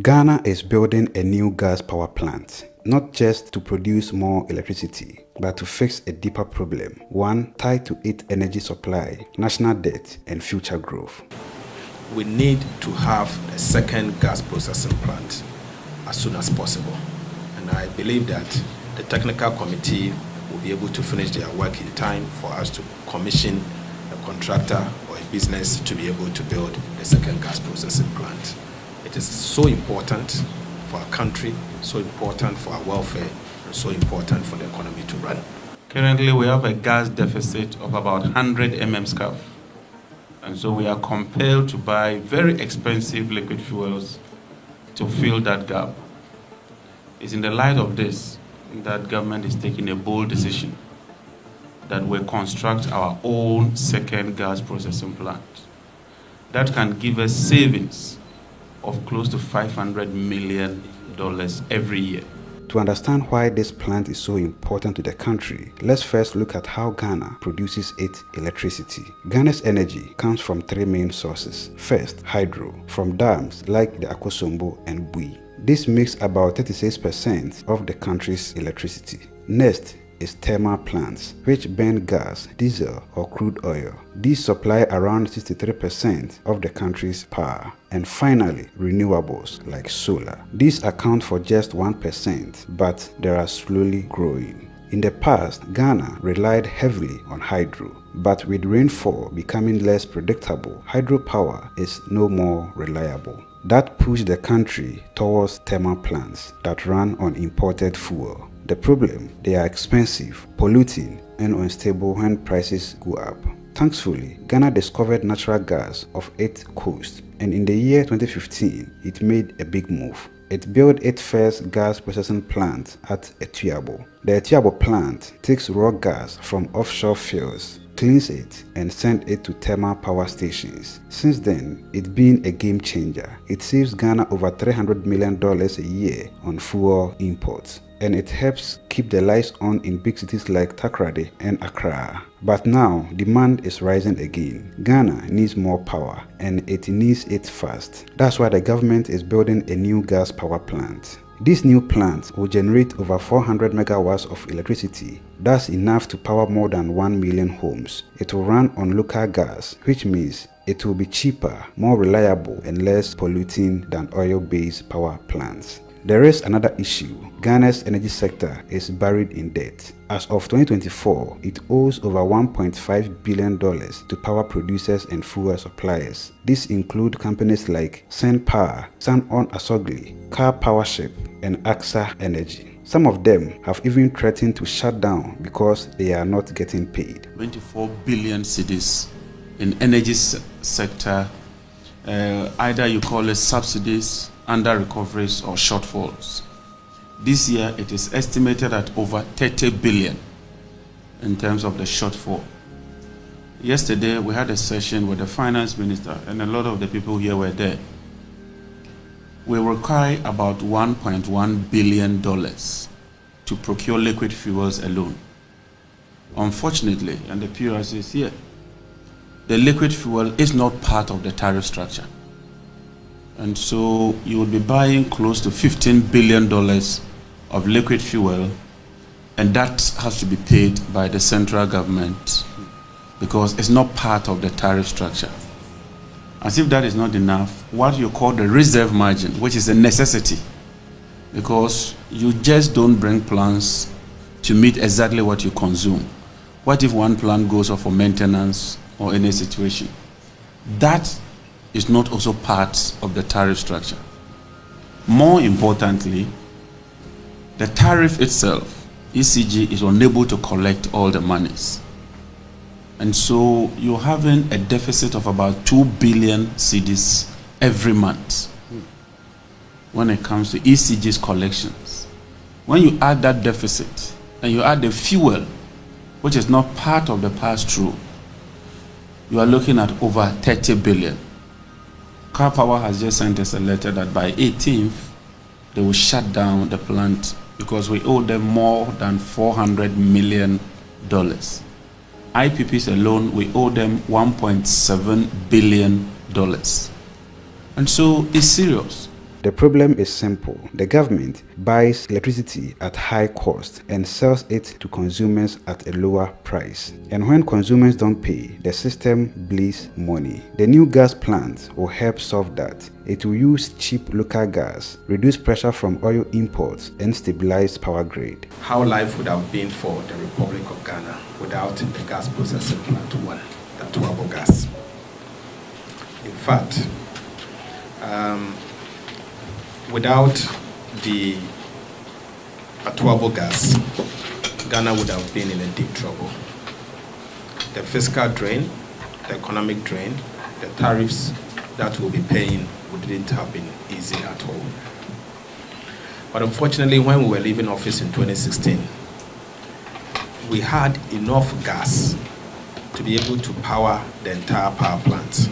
Ghana is building a new gas power plant, not just to produce more electricity, but to fix a deeper problem, one tied to its energy supply, national debt, and future growth. We need to have a second gas processing plant as soon as possible. And I believe that the technical committee will be able to finish their work in time for us to commission a contractor or a business to be able to build the second gas processing plant. It is so important for our country, so important for our welfare, so important for the economy to run. Currently, we have a gas deficit of about 100 mm And so we are compelled to buy very expensive liquid fuels to fill that gap. It's in the light of this that government is taking a bold decision that we construct our own second gas processing plant. That can give us savings of close to $500 million every year. To understand why this plant is so important to the country, let's first look at how Ghana produces its electricity. Ghana's energy comes from three main sources. First, hydro, from dams like the Akosombo and Bui. This makes about 36% of the country's electricity. Next, is thermal plants, which burn gas, diesel, or crude oil. These supply around 63% of the country's power. And finally, renewables like solar. These account for just 1%, but they are slowly growing. In the past, Ghana relied heavily on hydro, but with rainfall becoming less predictable, hydropower is no more reliable. That pushed the country towards thermal plants that run on imported fuel. The problem, they are expensive, polluting, and unstable when prices go up. Thankfully, Ghana discovered natural gas off its coast, and in the year 2015, it made a big move. It built its first gas processing plant at Atuabo. The Atuabo plant takes raw gas from offshore fields cleans it and sends it to thermal power stations. Since then, it's been a game changer. It saves Ghana over $300 million a year on fuel imports and it helps keep the lights on in big cities like Takoradi and Accra. But now, demand is rising again. Ghana needs more power and it needs it fast. That's why the government is building a new gas power plant. This new plant will generate over 400 megawatts of electricity. That's enough to power more than 1 million homes. It will run on local gas, which means it will be cheaper, more reliable, and less polluting than oil-based power plants. There is another issue. Ghana's energy sector is buried in debt. As of 2024, it owes over $1.5 billion to power producers and fuel suppliers. These include companies like Sen Power, Sunon Asogli, Karpowership, and AKSA Energy. Some of them have even threatened to shut down because they are not getting paid. 24 billion cedis in energy sector, uh, either you call it subsidies, under recoveries or shortfalls. This year, it is estimated at over 30 billion in terms of the shortfall. Yesterday, we had a session with the finance minister, and a lot of the people here were there. We require about $1.1 billion to procure liquid fuels alone. Unfortunately, and the PRC is here, the liquid fuel is not part of the tariff structure. And so you will be buying close to $15 billion of liquid fuel, and that has to be paid by the central government because it's not part of the tariff structure. As if that is not enough, what you call the reserve margin, which is a necessity, because you just don't bring plants to meet exactly what you consume. What if one plant goes off for maintenance or any situation? That is not also part of the tariff structure. More importantly, the tariff itself, ECG is unable to collect all the monies. And so you're having a deficit of about 2 billion cedis every month when it comes to ECG's collections. When you add that deficit and you add the fuel, which is not part of the pass-through, you are looking at over 30 billion. Karpower has just sent us a letter that by 18th, they will shut down the plant because we owe them more than $400 million. IPPs alone, we owe them $1.7 billion. And so it's serious. The problem is simple. The government buys electricity at high cost and sells it to consumers at a lower price. And when consumers don't pay, the system bleeds money. The new gas plant will help solve that. It will use cheap local gas, reduce pressure from oil imports, and stabilize power grid. How life would have been for the Republic of Ghana without the gas processing plant one, the Atuabo gas. In fact, um, without the Atuabo gas, Ghana would have been in a deep trouble. The fiscal drain, the economic drain, the tariffs that we'll be paying wouldn't have been easy at all. But unfortunately, when we were leaving office in 2016, we had enough gas to be able to power the entire power plant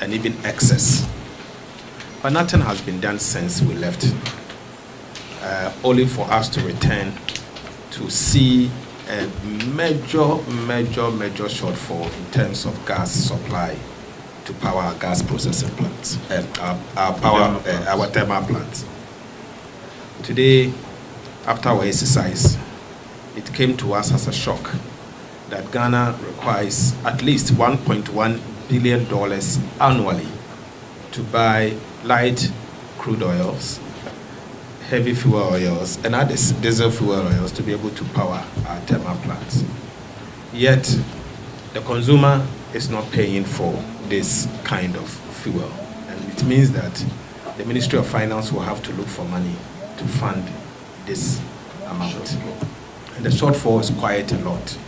and even excess. But nothing has been done since we left, uh, only for us to return to see a major, major, major shortfall in terms of gas supply to power our gas processing plants, uh, our, our power, uh, our thermal plants. Today, after our exercise, it came to us as a shock that Ghana requires at least 1.1 billion dollars annually to buy light crude oils, heavy fuel oils, and other diesel fuel oils to be able to power our thermal plants. Yet, the consumer is not paying for this kind of fuel. And it means that the Ministry of Finance will have to look for money to fund this amount. And the shortfall is quite a lot.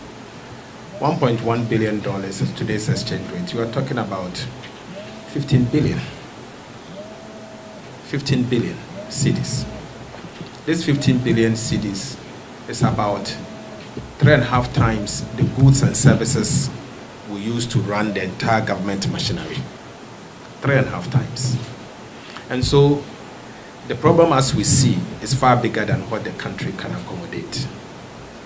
$1.1 billion is today's exchange rate. You are talking about 15 billion. 15 billion cedis. This 15 billion cedis is about three and a half times the goods and services we use to run the entire government machinery. Three and a half times. And so the problem as we see is far bigger than what the country can accommodate.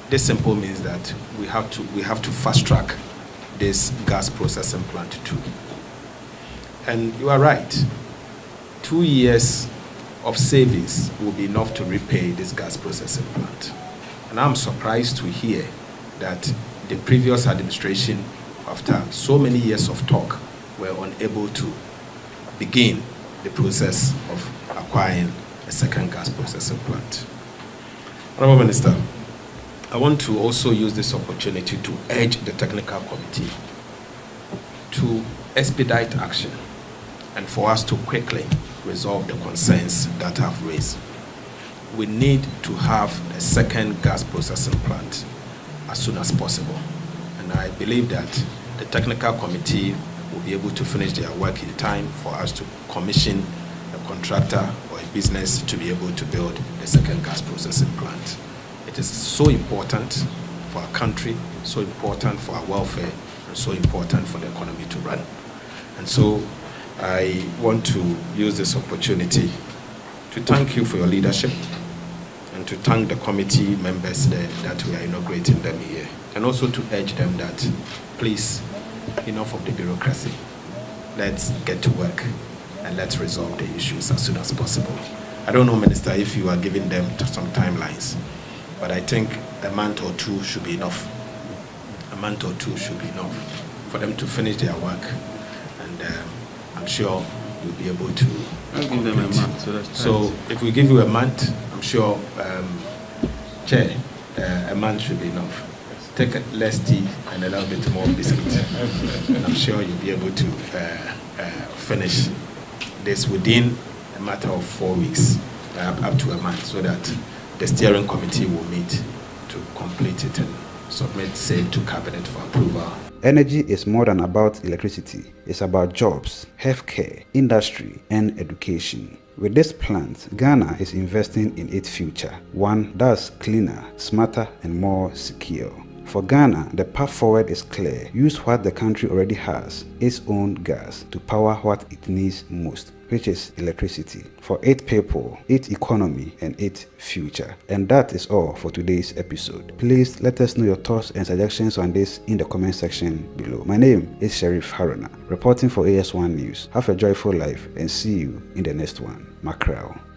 This simple means that we have to, we have to fast track this gas processing plant too. And you are right. Two years of savings will be enough to repay this gas processing plant. And I'm surprised to hear that the previous administration after so many years of talk, were unable to begin the process of acquiring a second gas processing plant. Honorable Minister, I want to also use this opportunity to urge the technical committee to expedite action and for us to quickly resolve the concerns that have raised. We need to have a second gas processing plant as soon as possible. And I believe that the technical committee will be able to finish their work in time for us to commission a contractor or a business to be able to build a second gas processing plant. It is so important for our country, so important for our welfare, and so important for the economy to run. And so I want to use this opportunity to thank you for your leadership and to thank the committee members that, we are inaugurating them here. And also to urge them that please enough of the bureaucracy. Let's get to work and let's resolve the issues as soon as possible. I don't know, Minister, if you are giving them some timelines, but I think a month or two should be enough. A month or two should be enough for them to finish their work, and um, I'm sure you'll be able to. I'll give them a month. So, that's so if we give you a month, I'm sure, um, Chair, uh, a month should be enough take less tea and a little bit more biscuit. and I'm sure you'll be able to uh, uh, finish this within a matter of four weeks, uh, up to a month, so that the steering committee will meet to complete it and submit same to cabinet for approval. Energy is more than about electricity. It's about jobs, healthcare, industry, and education. With this plant, Ghana is investing in its future, one that's cleaner, smarter, and more secure. For Ghana, the path forward is clear. Use what the country already has, its own gas, to power what it needs most which is electricity, for its people, its economy, and its future. And that is all for today's episode. Please let us know your thoughts and suggestions on this in the comment section below. My name is Sheriff Haruna, reporting for AS1 News. Have a joyful life and see you in the next one. Mackerel.